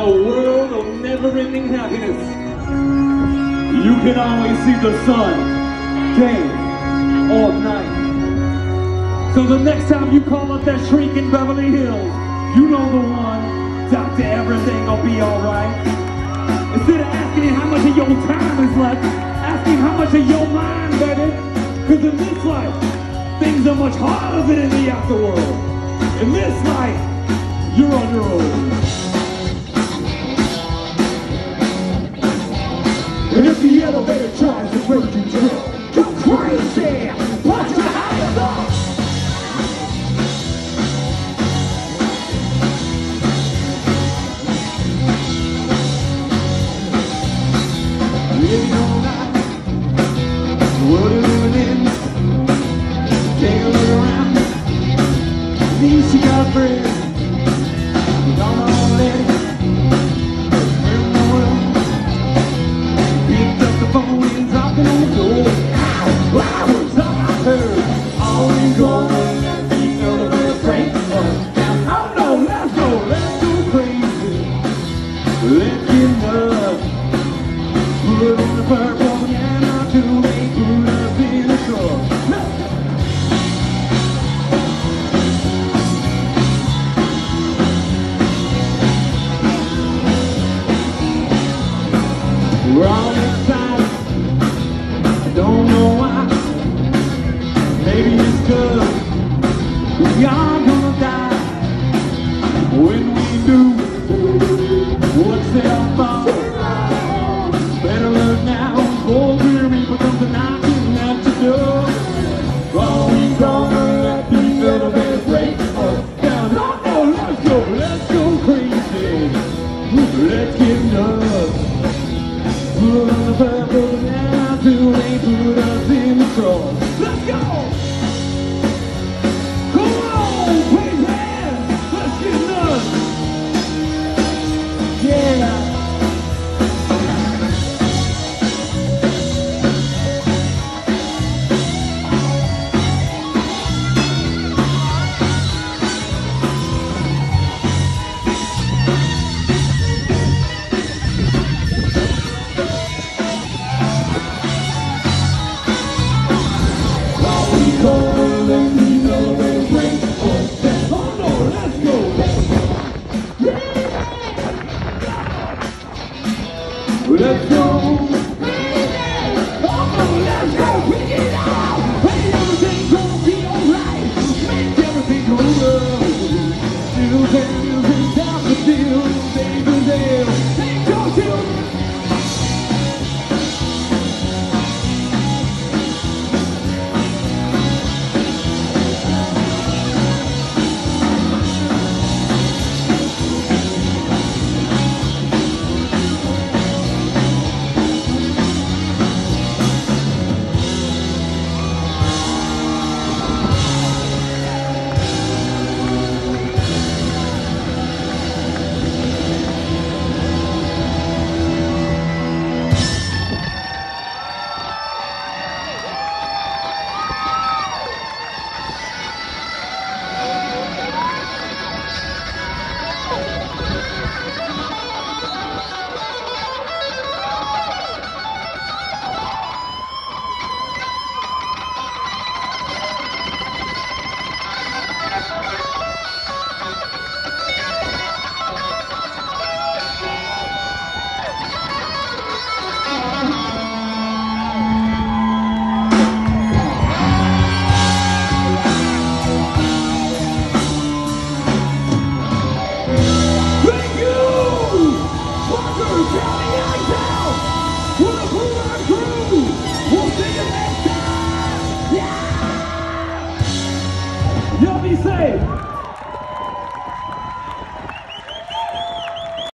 a world of never-ending happiness. You can always see the sun, day or night. So the next time you call up that shrink in Beverly Hills, you know the one, Doctor Everything will be alright. Instead of asking how much of your time is left, asking how much of your mind, baby. Cause in this life, things are much harder than in the afterworld. In this life, you're on your own. Phone we are gonna die. When we do, what's their fault? Better look now before weary becomes a knocking at the door. Are we gonna let the elevator break us down? No, no, let's go, let's go crazy. Let's get nuts. Put on the purple now till they put next